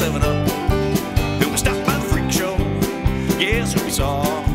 seven up. Who was stopped by the freak show? Guess who we saw?